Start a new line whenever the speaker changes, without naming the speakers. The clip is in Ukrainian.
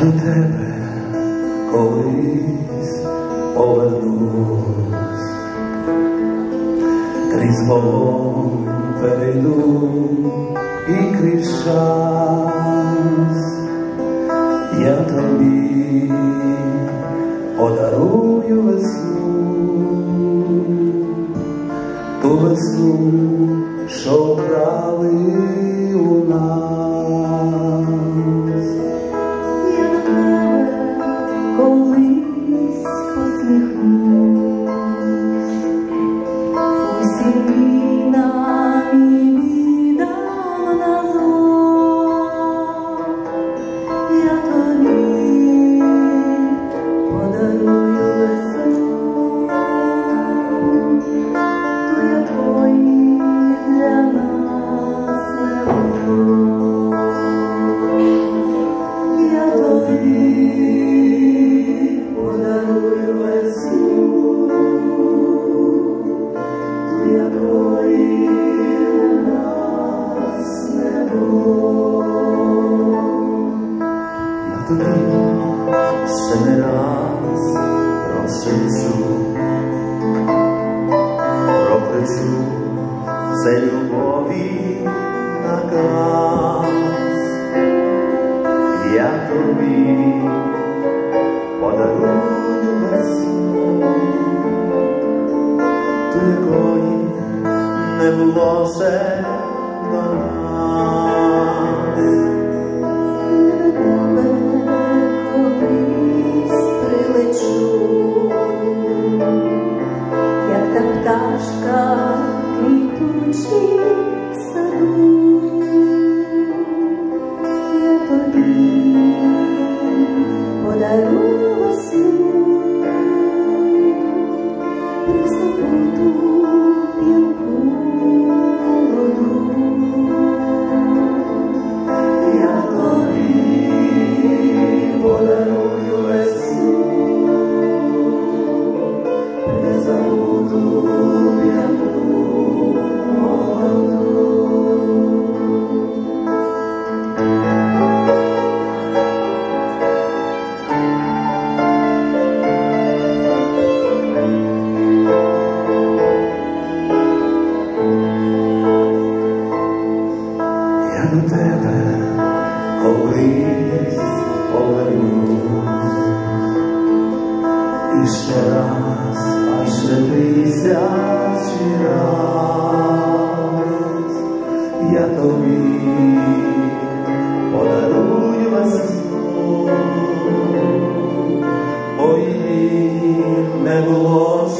тебе колись повернусь, крізь вогонь перейду і крізь час я тобі подарую весну, ту весну, що брали
You. Ту, якої у нас не було.
Я тобі ще не раз не було Я до тебе колись повернусь. І ще раз, а ще тисячі раз я тобі подарую весну, бо її не було